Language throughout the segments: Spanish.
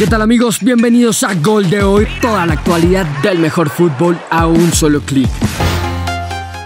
¿Qué tal amigos? Bienvenidos a Gol de hoy, toda la actualidad del mejor fútbol a un solo clic.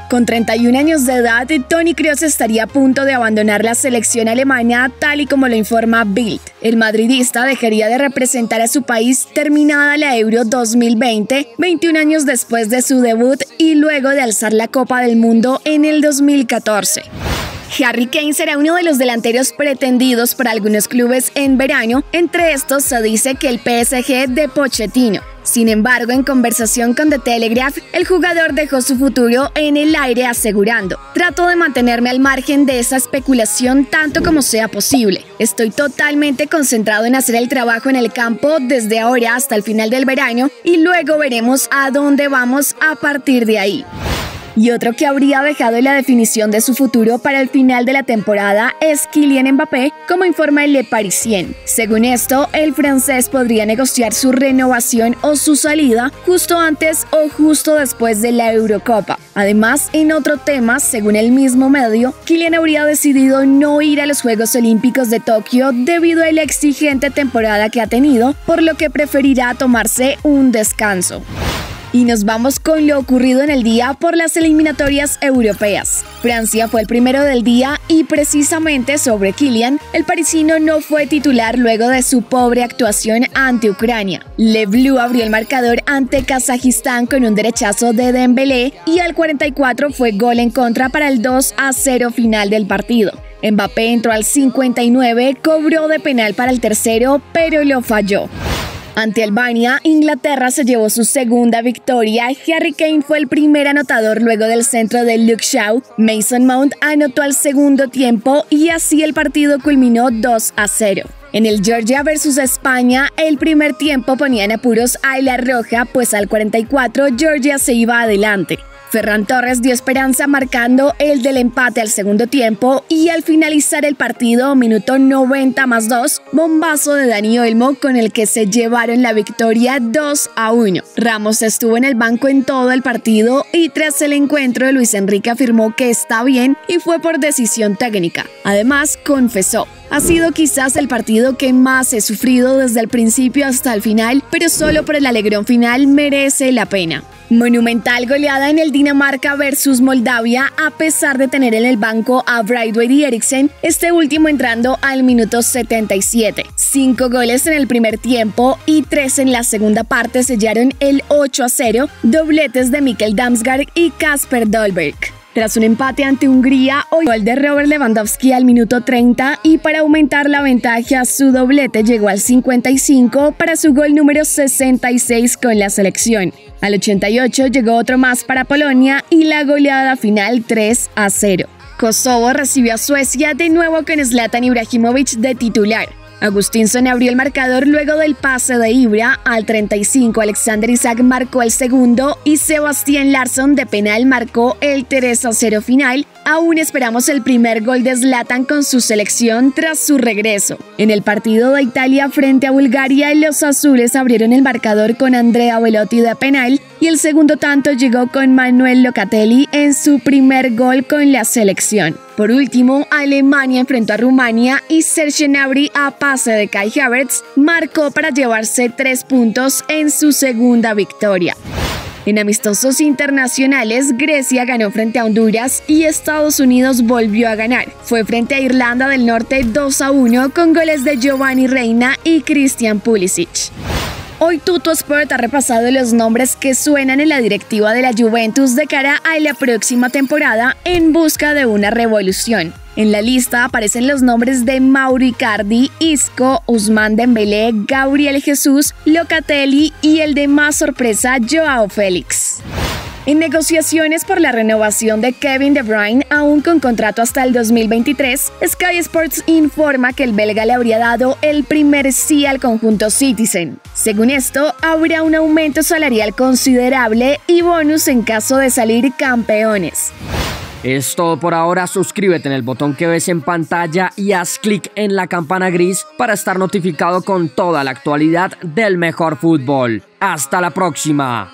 Con 31 años de edad, Tony Kroos estaría a punto de abandonar la selección alemana, tal y como lo informa Bild. El madridista dejaría de representar a su país terminada la Euro 2020, 21 años después de su debut y luego de alzar la Copa del Mundo en el 2014. Harry Kane será uno de los delanteros pretendidos por algunos clubes en verano, entre estos se dice que el PSG de Pochettino. Sin embargo, en conversación con The Telegraph, el jugador dejó su futuro en el aire asegurando, trato de mantenerme al margen de esa especulación tanto como sea posible. Estoy totalmente concentrado en hacer el trabajo en el campo desde ahora hasta el final del verano y luego veremos a dónde vamos a partir de ahí. Y otro que habría dejado la definición de su futuro para el final de la temporada es Kylian Mbappé, como informa el Le Parisien. Según esto, el francés podría negociar su renovación o su salida justo antes o justo después de la Eurocopa. Además, en otro tema, según el mismo medio, Kylian habría decidido no ir a los Juegos Olímpicos de Tokio debido a la exigente temporada que ha tenido, por lo que preferirá tomarse un descanso. Y nos vamos con lo ocurrido en el día por las eliminatorias europeas. Francia fue el primero del día y precisamente sobre Kylian, el parisino no fue titular luego de su pobre actuación ante Ucrania. Le abrió el marcador ante Kazajistán con un derechazo de Dembélé y al 44 fue gol en contra para el 2 a 0 final del partido. Mbappé entró al 59, cobró de penal para el tercero, pero lo falló. Ante Albania, Inglaterra se llevó su segunda victoria. Harry Kane fue el primer anotador luego del centro de Luke Shaw. Mason Mount anotó al segundo tiempo y así el partido culminó 2 a 0. En el Georgia versus España, el primer tiempo ponían apuros a la roja, pues al 44 Georgia se iba adelante. Ferran Torres dio esperanza marcando el del empate al segundo tiempo y al finalizar el partido, minuto 90 más 2, bombazo de Dani Olmo con el que se llevaron la victoria 2 a 1. Ramos estuvo en el banco en todo el partido y tras el encuentro Luis Enrique afirmó que está bien y fue por decisión técnica. Además, confesó, ha sido quizás el partido que más he sufrido desde el principio hasta el final, pero solo por el alegrón final merece la pena. Monumental goleada en el Dinamarca versus Moldavia a pesar de tener en el banco a Brightway y Eriksen, este último entrando al minuto 77. Cinco goles en el primer tiempo y tres en la segunda parte sellaron el 8 a 0, dobletes de Mikkel Damsgaard y Kasper Dolberg. Tras un empate ante Hungría, hoy gol de Robert Lewandowski al minuto 30 y para aumentar la ventaja su doblete llegó al 55 para su gol número 66 con la selección. Al 88 llegó otro más para Polonia y la goleada final 3 a 0. Kosovo recibió a Suecia de nuevo con Zlatan Ibrahimovic de titular. Agustinson abrió el marcador luego del pase de Ibra. Al 35, Alexander Isaac marcó el segundo y Sebastián Larsson de penal marcó el 3 a 0 final. Aún esperamos el primer gol de Zlatan con su selección tras su regreso. En el partido de Italia frente a Bulgaria, los azules abrieron el marcador con Andrea Velotti de penal y el segundo tanto llegó con Manuel Locatelli en su primer gol con la selección. Por último, Alemania enfrentó a Rumania y Serge Gnabry a pase de Kai Havertz marcó para llevarse tres puntos en su segunda victoria. En amistosos internacionales, Grecia ganó frente a Honduras y Estados Unidos volvió a ganar. Fue frente a Irlanda del Norte 2 a 1 con goles de Giovanni Reina y Christian Pulisic. Hoy Tuto Sport ha repasado los nombres que suenan en la directiva de la Juventus de cara a la próxima temporada en busca de una revolución. En la lista aparecen los nombres de Mauro Icardi, Isco, Usman Dembélé, Gabriel Jesús, Locatelli y el de más sorpresa Joao Félix. En negociaciones por la renovación de Kevin De Bruyne, aún con contrato hasta el 2023, Sky Sports informa que el belga le habría dado el primer sí al conjunto Citizen. Según esto, habrá un aumento salarial considerable y bonus en caso de salir campeones. Es todo por ahora, suscríbete en el botón que ves en pantalla y haz clic en la campana gris para estar notificado con toda la actualidad del mejor fútbol. Hasta la próxima.